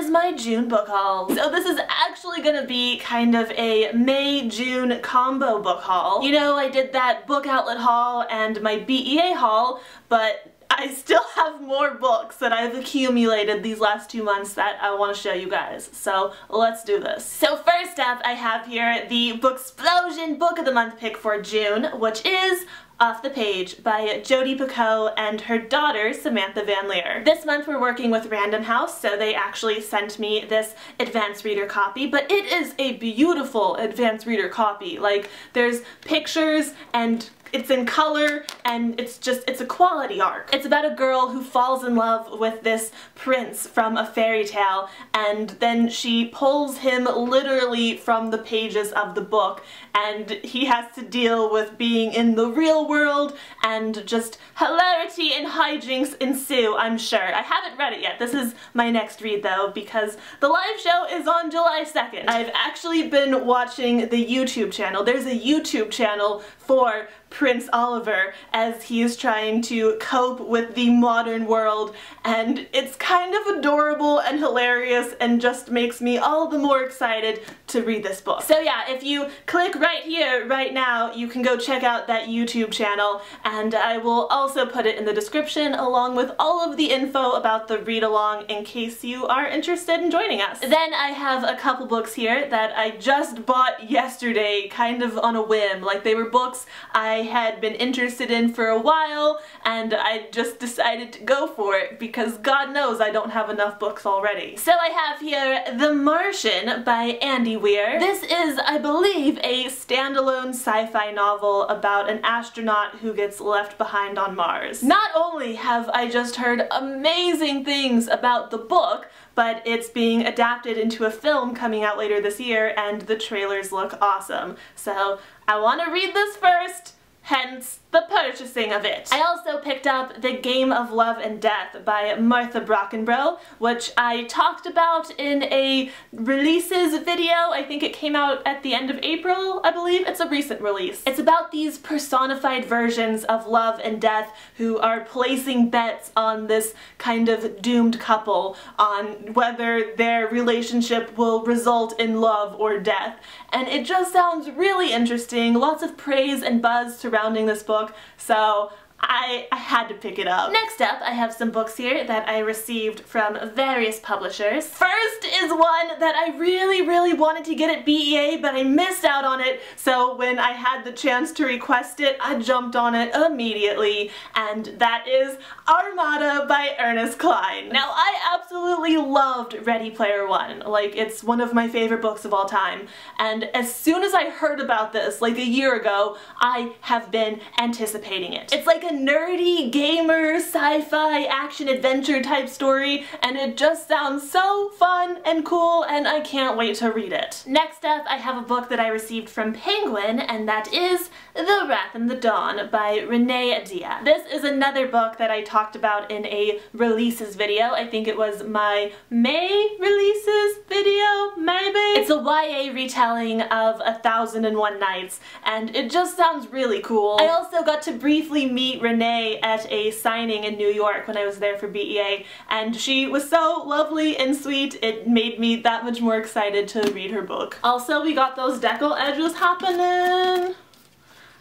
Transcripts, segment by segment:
is my June book haul. So this is actually gonna be kind of a May-June combo book haul. You know, I did that book outlet haul and my BEA haul, but I still have more books that I've accumulated these last two months that I want to show you guys. So let's do this. So first up, I have here the Booksplosion Book of the Month pick for June, which is off the Page by Jodi Picoult and her daughter Samantha Van Leer. This month we're working with Random House, so they actually sent me this advanced reader copy, but it is a beautiful advanced reader copy. Like, there's pictures and it's in color and it's just, it's a quality arc. It's about a girl who falls in love with this prince from a fairy tale and then she pulls him literally from the pages of the book and he has to deal with being in the real world and just hilarity and hijinks ensue, I'm sure. I haven't read it yet. This is my next read though because the live show is on July 2nd. I've actually been watching the YouTube channel. There's a YouTube channel for Prince Oliver as he is trying to cope with the modern world and it's kind of adorable and hilarious and just makes me all the more excited to read this book. So yeah, if you click right here, right now, you can go check out that YouTube channel and I will also put it in the description along with all of the info about the read-along in case you are interested in joining us. Then I have a couple books here that I just bought yesterday kind of on a whim. Like they were books I had been interested in for a while and I just decided to go for it because God knows I don't have enough books already. So I have here The Martian by Andy Weir. This is, I believe, a standalone sci-fi novel about an astronaut who gets left behind on Mars. Not only have I just heard amazing things about the book, but it's being adapted into a film coming out later this year and the trailers look awesome. So I want to read this first, hence the purchasing of it. I also picked up The Game of Love and Death by Martha Brockenbrough, which I talked about in a releases video. I think it came out at the end of April, I believe. It's a recent release. It's about these personified versions of love and death who are placing bets on this kind of doomed couple on whether their relationship will result in love or death. And it just sounds really interesting. Lots of praise and buzz surrounding this book book. So I, I had to pick it up. Next up, I have some books here that I received from various publishers. First is one that I really, really wanted to get at BEA, but I missed out on it, so when I had the chance to request it, I jumped on it immediately, and that is Armada by Ernest Cline. Now, I absolutely loved Ready Player One. Like, it's one of my favorite books of all time, and as soon as I heard about this, like a year ago, I have been anticipating it. It's like a nerdy gamer sci-fi action adventure type story and it just sounds so fun and cool and I can't wait to read it. Next up I have a book that I received from Penguin and that is The Wrath and the Dawn by Renee Ahdieh. This is another book that I talked about in a releases video. I think it was my May releases video, maybe? It's a YA retelling of A Thousand and One Nights and it just sounds really cool. I also got to briefly meet Renee at a signing in New York when I was there for BEA and she was so lovely and sweet it made me that much more excited to read her book. Also we got those deckle edges happening.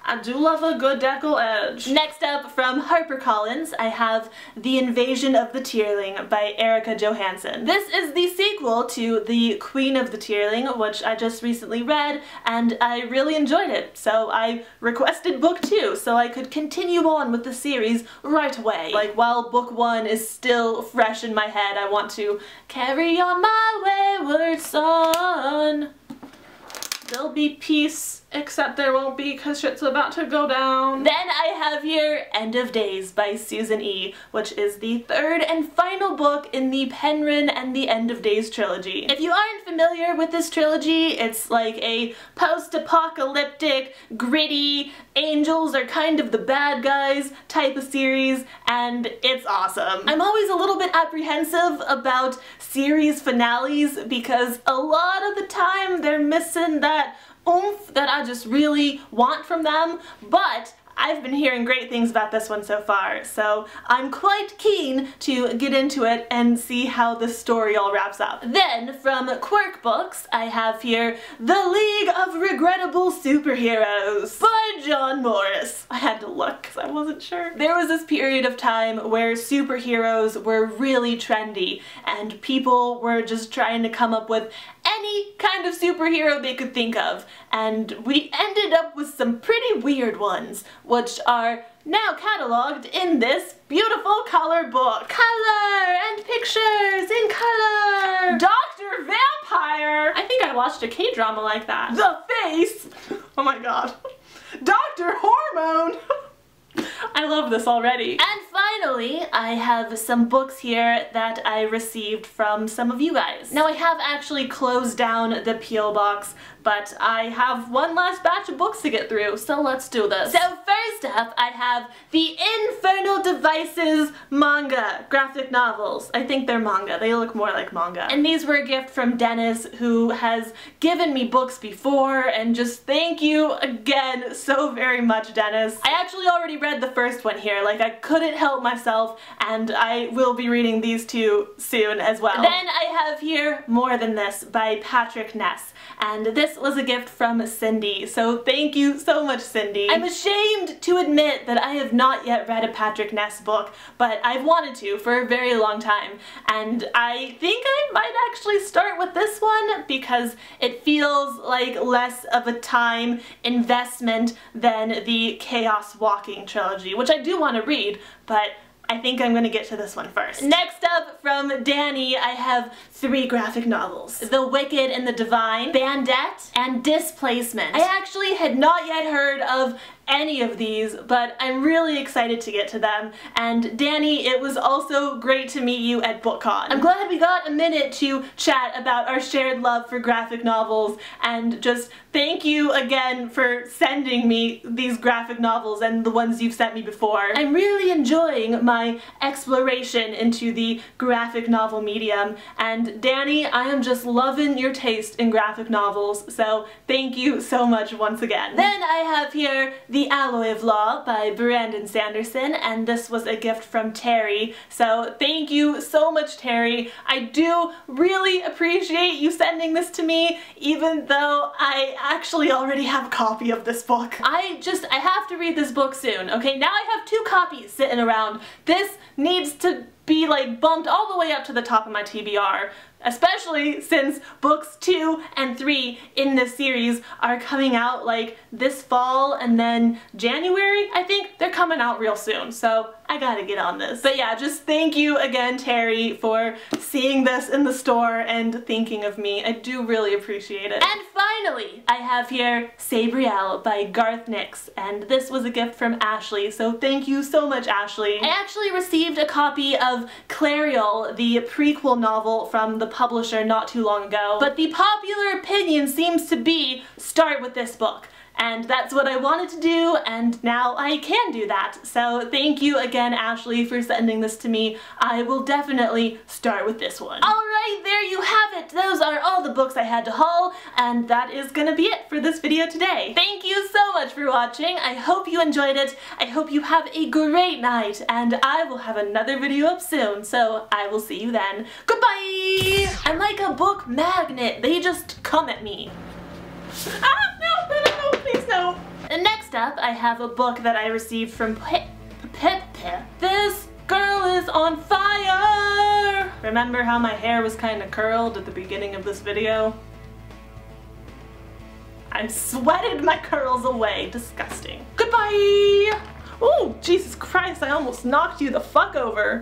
I do love a good deckle edge. Next up from HarperCollins, I have The Invasion of the Tearling by Erika Johansen. This is the sequel to The Queen of the Tearling, which I just recently read, and I really enjoyed it. So I requested book two so I could continue on with the series right away. Like while book one is still fresh in my head, I want to carry on my wayward son. Be peace Except there won't be because shit's about to go down. Then I have here End of Days by Susan E., which is the third and final book in the Penryn and the End of Days trilogy. If you aren't familiar with this trilogy, it's like a post-apocalyptic, gritty, angels are kind of the bad guys type of series, and it's awesome. I'm always a little bit apprehensive about series finales because a lot of the time they're missing that oomph that I just really want from them, but I've been hearing great things about this one so far, so I'm quite keen to get into it and see how the story all wraps up. Then, from Quirk Books, I have here The League of Regrettable Superheroes by Jon Morris. I had to look because I wasn't sure. There was this period of time where superheroes were really trendy and people were just trying to come up with any kind of superhero they could think of, and we ended up with some pretty weird ones, which are now cataloged in this beautiful color book. Color and pictures in color! Dr. Vampire! I think I watched a K-drama like that. The face! Oh my god. Dr. Hormone! I love this already. And finally, I have some books here that I received from some of you guys. Now I have actually closed down the P.O. box, but I have one last batch of books to get through, so let's do this. So first up, I have the Infernal Devices manga, graphic novels. I think they're manga, they look more like manga. And these were a gift from Dennis, who has given me books before, and just thank you again so very much, Dennis. I actually already read the first one here, like I couldn't help myself, and I will be reading these two soon as well. Then I have here More Than This by Patrick Ness, and this was a gift from Cindy, so thank you so much, Cindy. I'm ashamed to admit that I have not yet read a Patrick Ness book, but I've wanted to for a very long time, and I think I might actually start with this one because it feels like less of a time investment than the Chaos Walking trilogy, which I do want to read, but I think I'm gonna get to this one first. Next up from Danny, I have three graphic novels. The Wicked and the Divine, Bandette, and Displacement. I actually had not yet heard of any of these, but I'm really excited to get to them. And Danny, it was also great to meet you at BookCon. I'm glad we got a minute to chat about our shared love for graphic novels and just thank you again for sending me these graphic novels and the ones you've sent me before. I'm really enjoying my exploration into the graphic novel medium and Danny, I am just loving your taste in graphic novels, so thank you so much once again. Then I have here the the Alloy of Law by Brandon Sanderson, and this was a gift from Terry. So thank you so much, Terry. I do really appreciate you sending this to me, even though I actually already have a copy of this book. I just, I have to read this book soon, okay? Now I have two copies sitting around. This needs to be like bumped all the way up to the top of my TBR especially since books 2 and 3 in this series are coming out like this fall and then January, I think. They're coming out real soon, so I gotta get on this. But yeah, just thank you again, Terry, for seeing this in the store and thinking of me. I do really appreciate it. And finally, I have here Sabriel by Garth Nix, and this was a gift from Ashley, so thank you so much, Ashley. I actually received a copy of Clariel, the prequel novel from the publisher not too long ago, but the popular opinion seems to be start with this book and that's what I wanted to do and now I can do that. So thank you again Ashley for sending this to me. I will definitely start with this one. Alright, there you have it. Those are all the books I had to haul and that is gonna be it for this video today. Thank you so much for watching. I hope you enjoyed it. I hope you have a great night and I will have another video up soon so I will see you then. Goodbye! I'm like a book magnet. They just come at me. Ah, And next up, I have a book that I received from Pip Pip Pip. This girl is on fire! Remember how my hair was kind of curled at the beginning of this video? I sweated my curls away. Disgusting. Goodbye! Oh, Jesus Christ, I almost knocked you the fuck over.